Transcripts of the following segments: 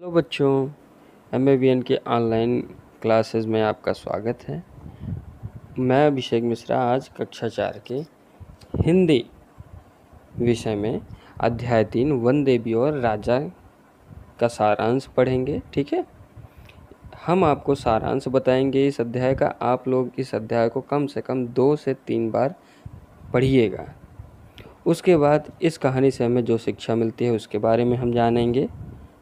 Hello बच्चों M A के online classes में आपका स्वागत है। मैं अभिषेक मिश्रा आज कक्षा चार के हिंदी विषय में अध्याय तीन, वन देवी और राजा का सारांश पढ़ेंगे, ठीक है? हम आपको सारांश बताएँगे इस अध्याय का। आप लोग इस अध्याय को कम से कम दो से तीन बार पढ़िएगा। उसके बाद इस कहानी से हमें जो शिक्षा मिलती है उसके बारे में हम जानेंगे।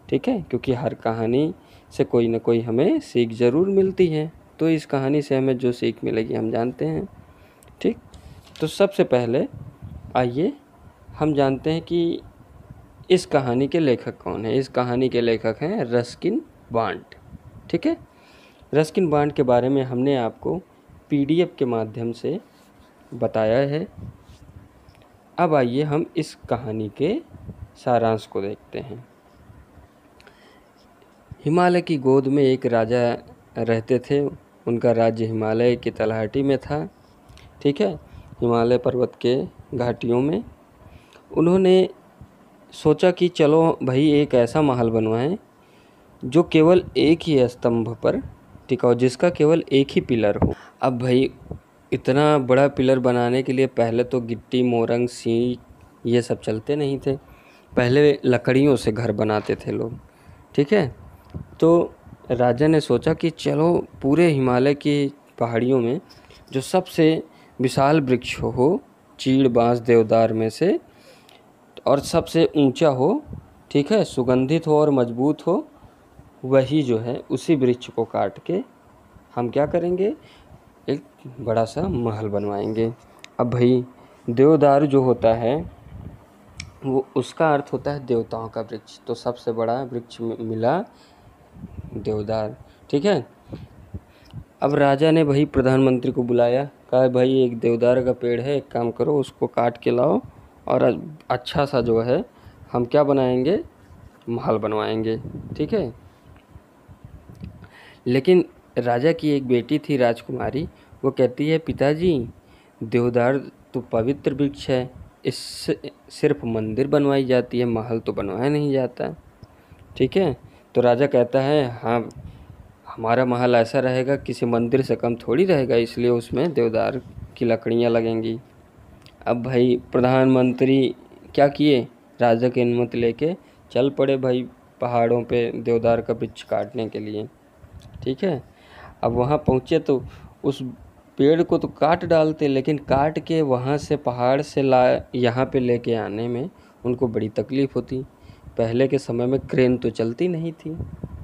ठीक है? क्योंकि हर कहानी से कोई ना कोई हमें सीख ज़रूर मिलती है। तो इस कहानी से हमें जो सीख मिलेगी हम जानते हैं। ठीक? तो सबसे पहले आइए, हम जानते हैं कि इस कहानी के लेखक कौन है। इस कहानी के लेखक हैं रस्किन बांट। ठीक है? रस्किन बांट के बारे में हमने आपको पीडीएफ के माध्यम से बताया है। अब आइए हम इस कहानी के सारांश को देखते हैं। हिमालय की गोद में एक राजा रहते थे। उनका राज्य हिमालय की तलहटी में था। ठीक है? हिमालय पर्वत के घाटियों में। उन्होंने सोचा कि चलो भाई, एक ऐसा महल बनवाएँ जो केवल एक ही स्तंभ पर टिकाओ जिसका केवल एक ही पिलर हो। अब भाई, इतना बड़ा पिलर बनाने के लिए पहले तो गिट्टी, मोरंग सी ये सब चलते नहीं थे। पहले लकड़ियों से घर बनाते थे लोग। ठीक है? तो राजा ने सोचा कि चलो, पूरे हिमालय की पहाड़ियों में जो सबसे विशाल वृक्ष हो चीड़, बाँस, देवदार में से, और सबसे ऊँचा हो, ठीक है, सुगंधित हो और मज़बूत हो, वही जो है, उसी वृक्ष को काट के हम क्या करेंगे? एक बड़ा सा महल बनवाएँगे। अब भाई, देवदार जो होता है, वो, उसका अर्थ होता है देवताओं का वृक्ष। तो सबसे बड़ा वृक्ष मिला देवदार, ठीक है? अब राजा ने भाई प्रधानमंत्री को बुलाया, कहा, भाई, एक देवदार का पेड़ है, एक काम करो, उसको काट के लाओ, और अच्छा सा जो है, हम क्या बनाएँगे? महल बनवाएँगे, ठीक है? लेकिन राजा की एक बेटी थी राजकुमारी, वो कहती है, पिताजी, देवदार तो पवित्र वृक्ष है इससे सिर्फ़ मंदिर बनवाई जाती है, महल तो बनवाया नहीं जाता, ठीक है? तो राजा कहता है हाँ हमारा महल ऐसा रहेगा, किसी मंदिर से कम थोड़ी रहेगा, इसलिए उसमें देवदार की लकड़ियाँ लगेंगी। अब भाई, प्रधानमंत्री क्या किए? राजा की अनुमति लेके चल पड़े भाई पहाड़ों पे देवदार का वृक्ष काटने के लिए। ठीक है? अब वहाँ पहुँचे तो उस पेड़ को तो काट डालते, लेकिन काट के वहाँ से पहाड़ से ला, यहाँ पे लेके आने में उनको बड़ी तकलीफ़ होती। पहले के समय में क्रेन तो चलती नहीं थी,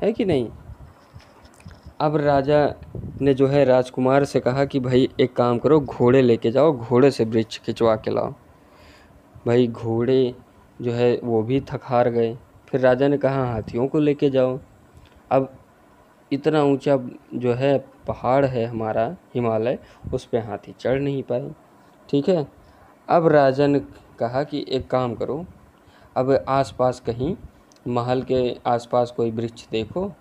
है कि नहीं? अब राजा ने जो है राजकुमार से कहा कि भाई, एक काम करो, घोड़े लेके जाओ, घोड़े से वृक्ष खिंचवा के लाओ। भाई, घोड़े जो है वो भी थक हार गए। फिर राजा ने कहा, हाथियों को लेके जाओ। अब इतना ऊँचा जो है पहाड़ है हमारा हिमालय, उस पर हाथी चढ़ नहीं पाए। ठीक है? अब राजा ने कहा कि एक काम करो अब आसपास कहीं महल के आसपास कोई वृक्ष देखो,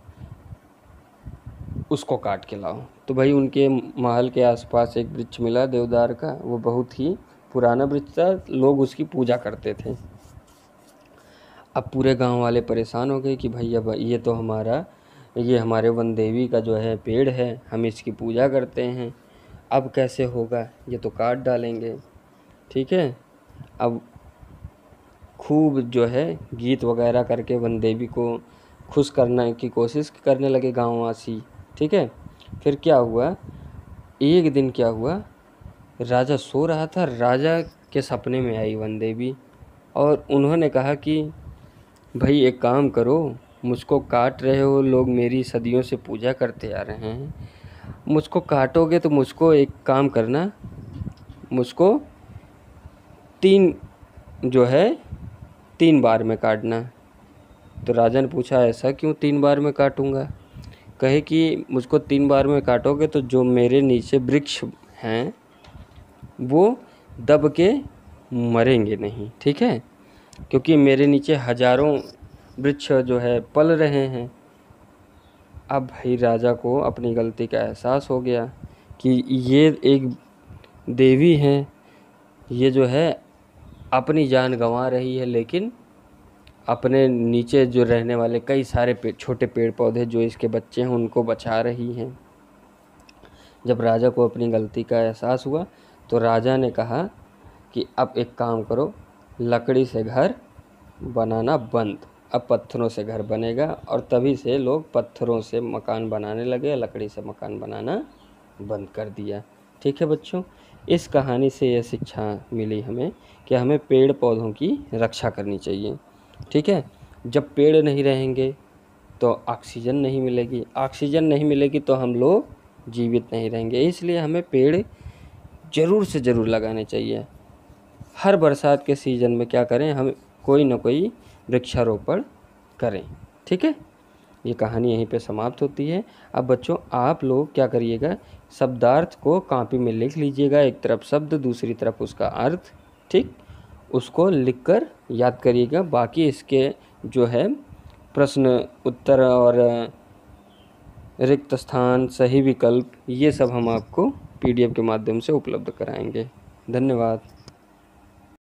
उसको काट के लाओ। तो भाई उनके महल के आसपास एक वृक्ष मिला देवदार का, वो बहुत ही पुराना वृक्ष था, लोग उसकी पूजा करते थे। अब पूरे गाँव वाले परेशान हो गए कि भाई अब ये तो हमारा, ये हमारे वन देवी का जो है पेड़ है, हम इसकी पूजा करते हैं। अब कैसे होगा? ये तो काट डालेंगे। ठीक है? अब खूब जो है गीत वगैरह करके वन देवी को खुश करने की कोशिश करने लगे गाँववासी, ठीक है? फिर क्या हुआ? एक दिन क्या हुआ? राजा सो रहा था, राजा के सपने में आई वन देवी और उन्होंने कहा कि, भाई एक काम करो, मुझको काट रहे हो, लोग मेरी सदियों से पूजा करते आ रहे हैं। मुझको काटोगे तो मुझको एक काम करना, मुझको तीन जो है तीन बार में काटना। तो राजा ने पूछा, ऐसा क्यों तीन बार में काटूँगा? कहे कि, मुझको तीन बार में काटोगे तो जो मेरे नीचे वृक्ष हैं, वो दब के मरेंगे नहीं। ठीक है? क्योंकि मेरे नीचे हज़ारों वृक्ष जो है, पल रहे हैं। अब भाई राजा को अपनी गलती का एहसास हो गया कि ये एक देवी हैं। ये जो है अपनी जान गंवा रही है लेकिन अपने नीचे जो रहने वाले कई सारे पे, छोटे पेड़ पौधे जो इसके बच्चे हैं उनको बचा रही हैं। जब राजा को अपनी गलती का एहसास हुआ तो राजा ने कहा कि अब एक काम करो लकड़ी से घर बनाना बंद। अब पत्थरों से घर बनेगा और तभी से लोग पत्थरों से मकान बनाने लगे लकड़ी से मकान बनाना बंद कर दिया। ठीक है बच्चों? इस कहानी से यह शिक्षा मिली हमें कि हमें पेड़ पौधों की रक्षा करनी चाहिए। ठीक है? जब पेड़ नहीं रहेंगे तो ऑक्सीजन नहीं मिलेगी। ऑक्सीजन नहीं मिलेगी तो हम लोग जीवित नहीं रहेंगे। इसलिए हमें पेड़ ज़रूर से ज़रूर लगाने चाहिए। हर बरसात के सीज़न में क्या करें? हम कोई ना कोई वृक्षारोपण करें। ठीक है? ये कहानी यहीं पे समाप्त होती है। अब बच्चों, आप लोग क्या करिएगा? शब्दार्थ को कापी में लिख लीजिएगा, एक तरफ़ शब्द, दूसरी तरफ़ उसका अर्थ, ठीक? उसको लिखकर याद करिएगा। बाकी इसके जो है, प्रश्न, उत्तर और, रिक्त स्थान, सही विकल्प, ये सब हम आपको पीडीएफ के माध्यम से उपलब्ध कराएँगे। धन्यवाद।